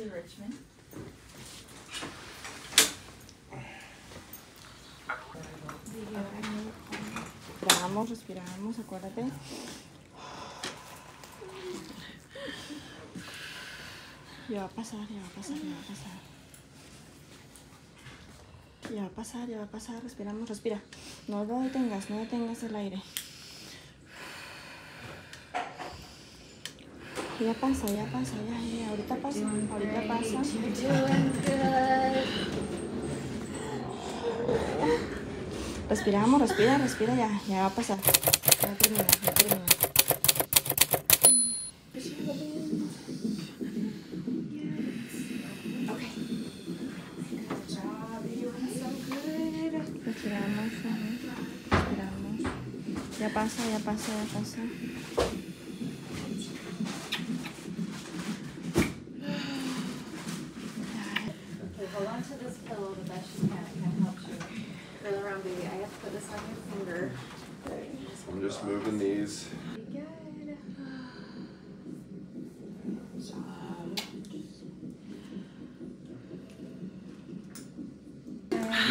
UC Richmond. Respiramos, respiramos, acuérdate. Ya va a pasar, ya va a pasar, ya va a pasar. Ya va a pasar, ya va a pasar, respiramos, respira. No lo detengas, no detengas el aire. Ya pasa, ya pasa, ya, ya, ahorita pasa, ahorita pasa. Respiramos, respira, respira, ya, ya va a pasar. Ya termina, ya. Respiramos, respiramos. Ya pasa, ya pasa, ya pasa.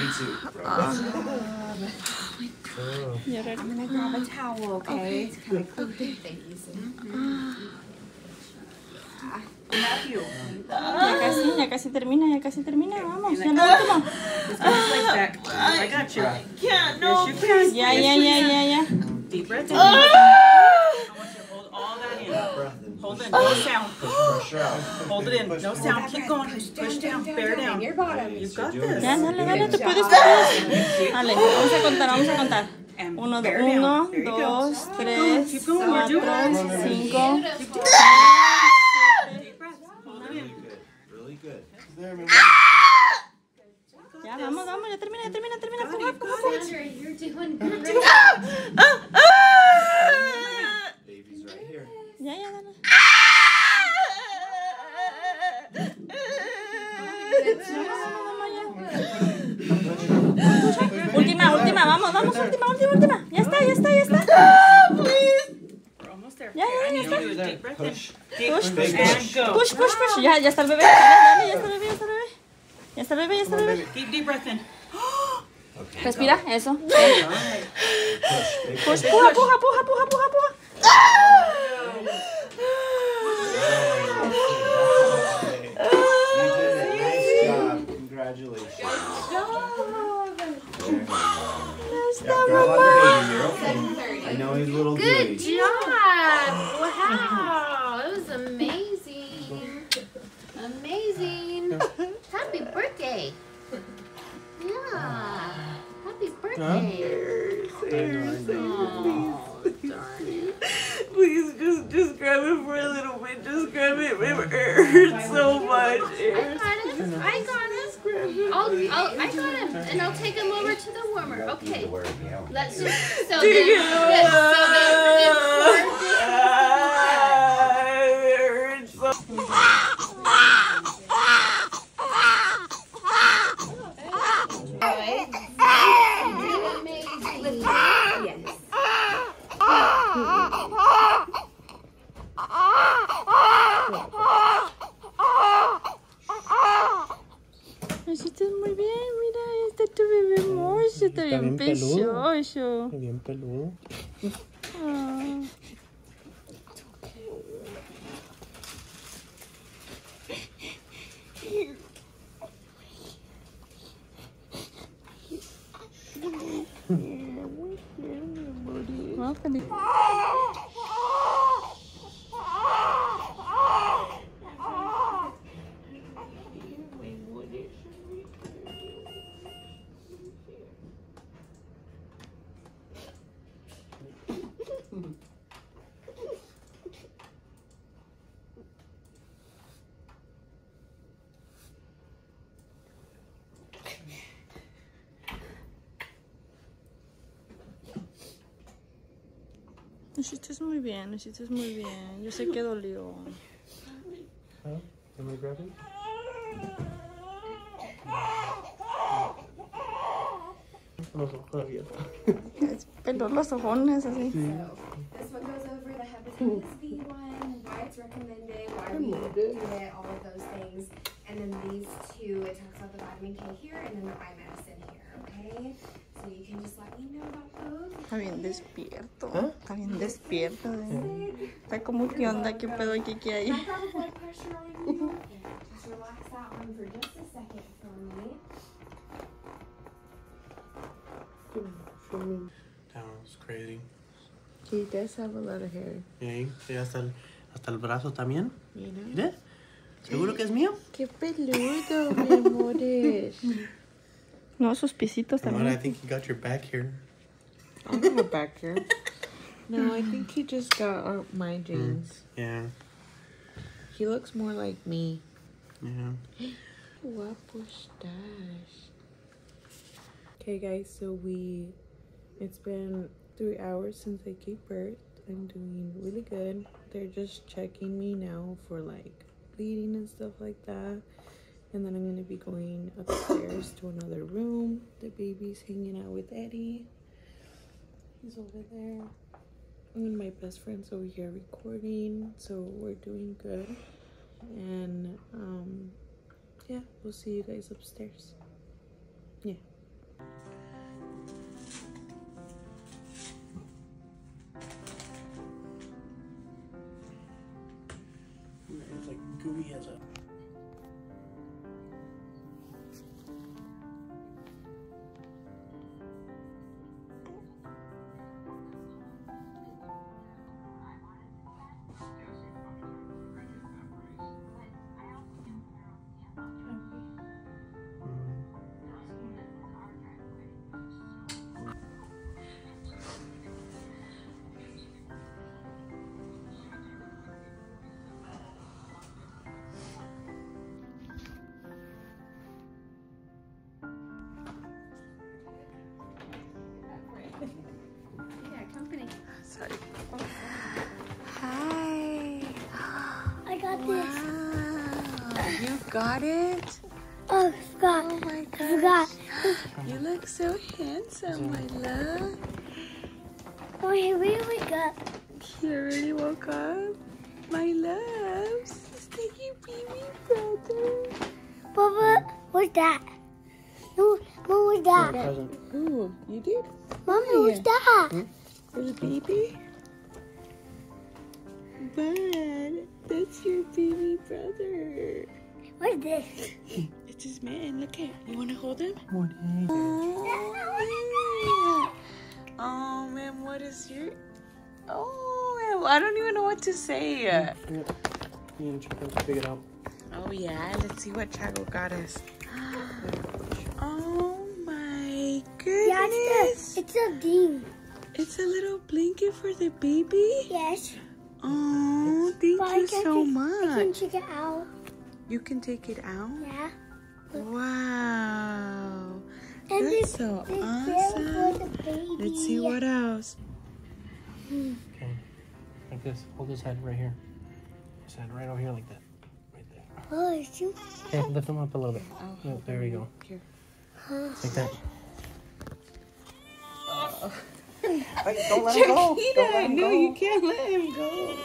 Me too. Uh, ya re- I'm gonna grab a towel, okay? It's kind. Thank you so much. Love you. Ya casi, ya casi termina, ya casi termina, vamos, ya lo último. Just get his legs back. I got you. Can't, Yes, you can. Ya, ya, ya, ya, ya. Deep breath in. Ah! In. No sound. Hold it in. No sound. Keep going. Push down. Bear down. Your bottom. You've got this. Ya, dale, dale, tú puedes, puedes. Dale, vamos a contar, vamos a contar. Uno, uno, dos, tres, Keep going. We're doing cuatro, cinco. Ya, vamos, vamos, ya termina, ya termina, termina. Puja, puja, puja. Sandra, you're doing great. Push. Deep Push, push and go. Push, push, push. Ya, ya está el bebé. Dale, ya está el bebé, ya está el bebé. Ya está el bebé, ya está el bebé. Deep, deep breath in. Okay. Respira, eso. Push. Big Push, push. puja, puja, puja, puja, puja, puja. You did it. Nice job. Congratulations. Very nice. Yeah, grab on the baby. You're okay. I know he's a little Good gooey. job! Wow, it. I'll, I'll, got him, and I'll take him over to the warmer. Okay. Let's just so then, yes, so then, then está bien bien peludo. Bien peludo. Ah. Ah, hiciste muy bien, lo hiciste muy bien. Yo sé que dolió. Huh? Can we grab it? Los ojos abiertos. Es peló los ojones así. This one goes over the hepatitis B one, why it's recommended, why I'm we loaded. all of those things. And then these two, it talks about the vitamin K here and then the eye medicine here, okay? So you can just let me know about those. Está bien despierto. ¿Ah? Está bien despierto. eh. Está como, ¿qué onda? ¿Qué pedo? ¿Qué, qué hay? That was crazy. He does have a lot of hair. Sí, hasta el, hasta el brazo también. Mira. Mira. ¿Seguro que es mío? Qué peludo, mi amores. No, sus piecitos Amor, I también. think you got your back here. I don't have back here. No, I think he just got uh, my jeans. Yeah, He looks more like me. yeah. Guapo stash. Okay, guys, so we. It's been three hours since I gave birth. I'm doing really good. They're just checking me now for like bleeding and stuff like that. And then I'm gonna be going upstairs to another room. The baby's hanging out with Eddie. He's over there. And my best friend's over here recording. So we're doing good. And um yeah, we'll see you guys upstairs. Yeah. Sorry. Hi. I got this. You got it? Oh, I forgot. Oh my I god. forgot. You look so handsome, my love. Oh, here we wake up. You already woke up? My loves. Thank you, baby brother. Papa, what's that? No, Mom, what's that? Present. Ooh, you did? Mommy, what's that? Hmm? For the baby? Bud, that's your baby brother. What's this? It's his man. Look at You want to hold him? What is Oh, oh man, what is your? Oh, I don't even know what to say. it? You need to check out, figure it out. Oh yeah, let's see what Chago got us. Oh my Yeah, goodness! it's the, it's a bean. It's a little blanket for the baby. Yes. Oh, thank But you so take- I can take it out. You can take it out. Yeah. Wow, And that's this, so this awesome. for the baby. Let's see what else. Okay. Like this. Hold his head right here. His head right over here like that. Right there. Oh, it's you. Okay, lift him up a little bit. Yeah, there we go. Here. Like that. Hey, don't let him go. Don't let him no, go. you can't let him go.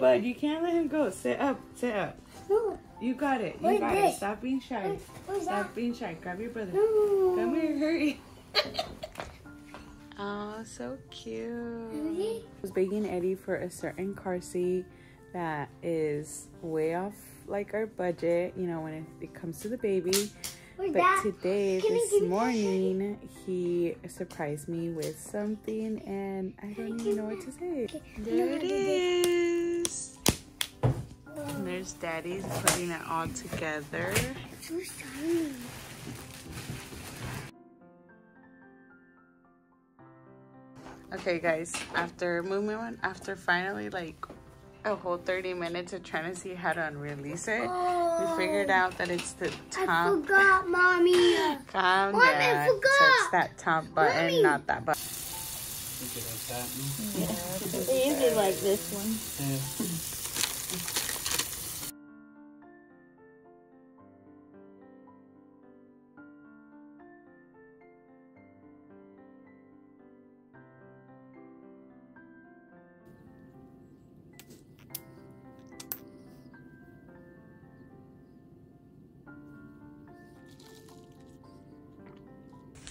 But you can't let him go. Sit up, sit up. No. You got it. You What is got it. Stop being shy. What's that? Stop being shy. Grab your brother. No. Come here, hurry. oh, so cute. Really? I was begging Eddie for a certain car seat that is way off like our budget, you know, when it, it comes to the baby. What's But today, this give you that? morning, he surprised me with something and I don't even know what to say. There it is. And there's daddy's putting it all together. So shiny. Okay, guys, after movement, one, after finally like a whole 30 minutes of trying to see how to unrelease it, we oh. figured out that it's the top. I top. forgot, mommy. Calm Mommy, I down. So it's that top button, Mommy. not that button. Easy like this one.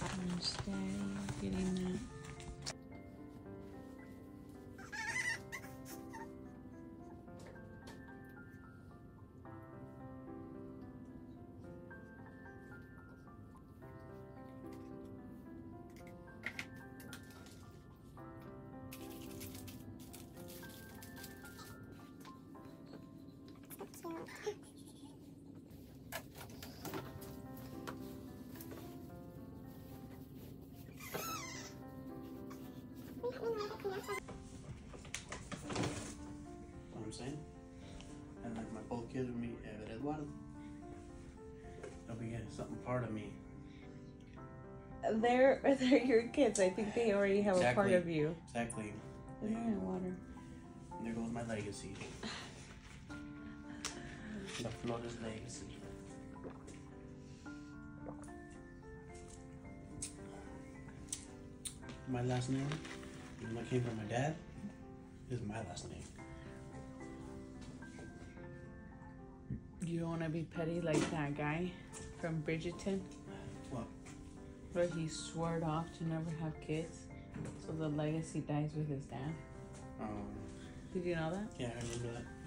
There's Daddy getting that. what Ever Eduardo. They'll be getting something part of me. They're they're your kids. I think they already have a part of you. Exactly. Isn't it water? And there goes my legacy. The Flores legacy. My last name, even though it came from my dad, is my last name. You don't want to be petty like that guy from Bridgerton? What? Where he swore off to never have kids, so the legacy dies with his dad. Um, Did you know that? yeah, I remember that.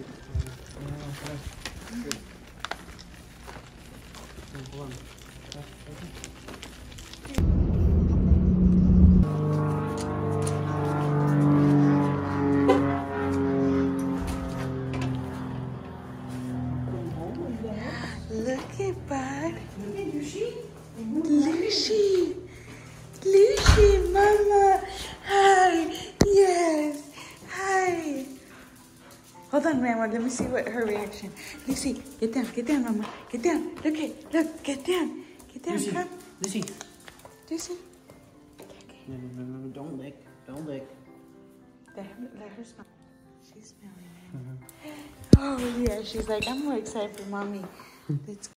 Look on, Mama. Let me see what her reaction. Lucy, get down. Get down, Mama. Get down. Look at. Look. Get down. Get down. Lucy, Come. Lucy. Lucy. No, no, no, no, don't lick. Don't lick. Let her, let her smell. She's smelling it. Mm-hmm. Oh, yeah. She's like, I'm more excited for mommy. Let's